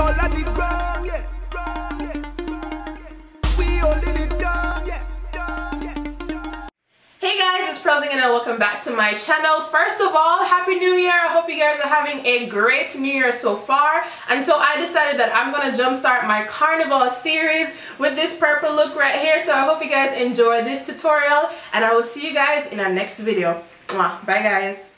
all on the ground, yeah. Hey guys, it's Prosing and welcome back to my channel. First of all, Happy New Year. I hope you guys are having a great New Year so far. And so I decided that I'm going to jumpstart my Carnival series with this purple look right here. So I hope you guys enjoy this tutorial and I will see you guys in our next video. Bye guys.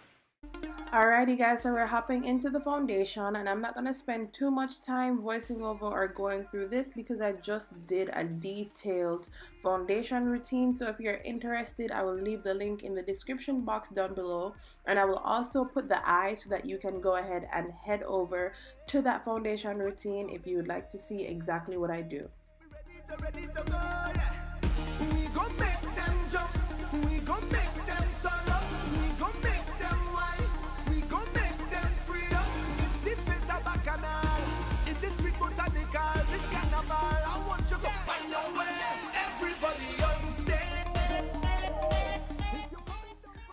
Alrighty guys, so we're hopping into the foundation and I'm not going to spend too much time voicing over or going through this because I just did a detailed foundation routine. So if you're interested, I will leave the link in the description box down below and I will also put the eye so that you can go ahead and head over to that foundation routine if you would like to see exactly what I do.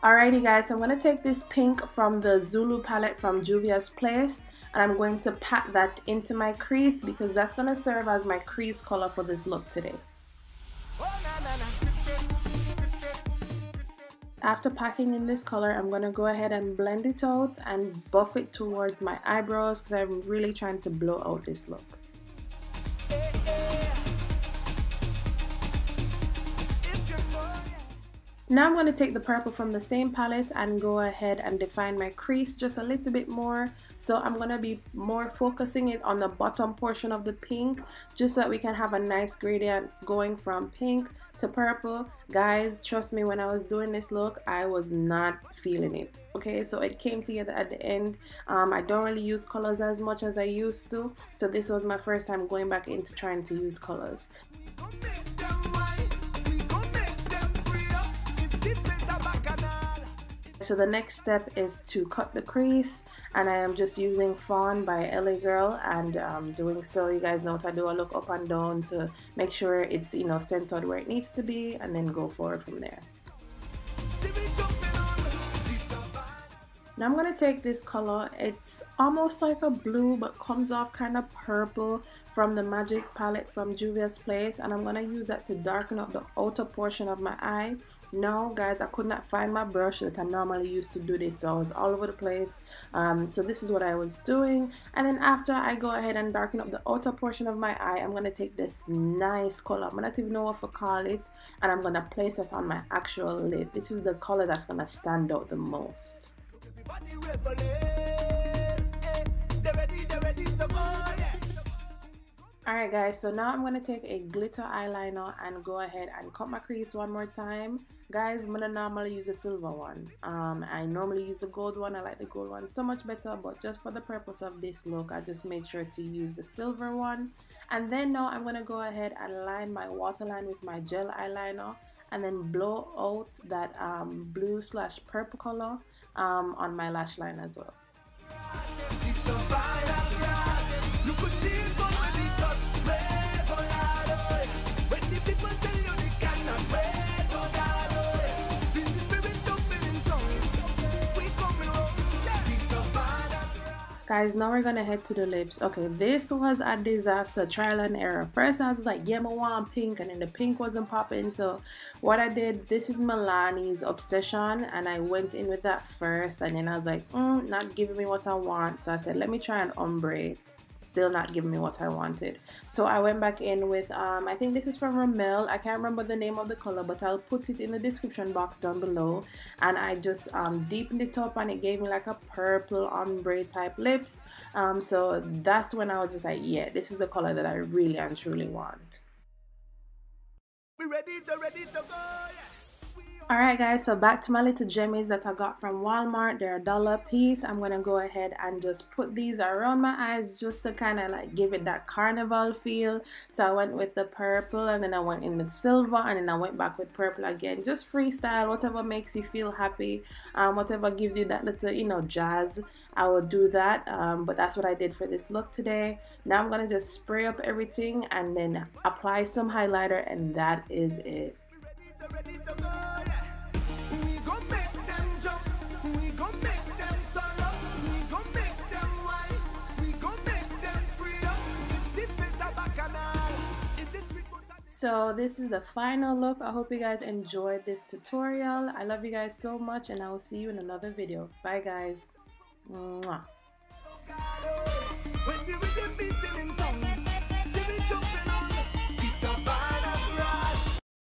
Alrighty guys, so I'm going to take this pink from the Zulu palette from Juvia's Place and I'm going to pat that into my crease because that's going to serve as my crease color for this look today. After packing in this color, I'm going to go ahead and blend it out and buff it towards my eyebrows because I'm really trying to blow out this look. Now I'm going to take the purple from the same palette and go ahead and define my crease just a little bit more. So I'm going to be more focusing it on the bottom portion of the pink just so that we can have a nice gradient going from pink to purple. Guys, trust me, when I was doing this look, I was not feeling it. Okay, so it came together at the end. Um, I don't really use colors as much as I used to. So this was my first time going back into trying to use colors. So the next step is to cut the crease and I am just using Fawn by LA Girl and um, doing so you guys know what I do I look up and down to make sure it's you know centered where it needs to be and then go forward from there. Now I'm going to take this color it's almost like a blue but comes off kind of purple from the Magic palette from Juvia's Place and I'm going to use that to darken up the outer portion of my eye. No guys I could not find my brush that I normally use to do this so I was all over the place um, so this is what I was doing and then after I go ahead and darken up the outer portion of my eye I'm going to take this nice color I'm not even know what to call it and I'm going to place it on my actual lid. This is the color that's going to stand out the most. Alright guys, so now I'm going to take a glitter eyeliner and go ahead and cut my crease one more time. Guys, I'm going to normally use a silver one. Um, I normally use the gold one. I like the gold one so much better, but just for the purpose of this look, I just made sure to use the silver one. And then now I'm going to go ahead and line my waterline with my gel eyeliner and then blow out that um, blue slash purple color um, on my lash line as well. Guys, now we're gonna head to the lips. Okay, this was a disaster, trial and error. First, I was like, yeah, want pink, and then the pink wasn't popping. So, what I did, this is Milani's Obsession, and I went in with that first, and then I was like, mm, not giving me what I want. So I said, let me try an ombre. Still not giving me what I wanted. So I went back in with, um, I think this is from Rimmel. I can't remember the name of the color, but I'll put it in the description box down below. And I just um, deepened it up and it gave me like a purple ombre type lips. Um, so that's when I was just like, yeah, this is the color that I really and truly want. We ready to ready to go, yeah. Alright guys, so back to my little jemmies that I got from Walmart. They're a dollar piece. I'm going to go ahead and just put these around my eyes just to kind of like give it that carnival feel. So I went with the purple and then I went in with silver and then I went back with purple again. Just freestyle, whatever makes you feel happy, um, whatever gives you that little, you know, jazz. I will do that, um, but that's what I did for this look today. Now I'm going to just spray up everything and then apply some highlighter and that is it. so this is the final look. I hope you guys enjoyed this tutorial. I love you guys so much and i will see you in another video. Bye guys. Mwah.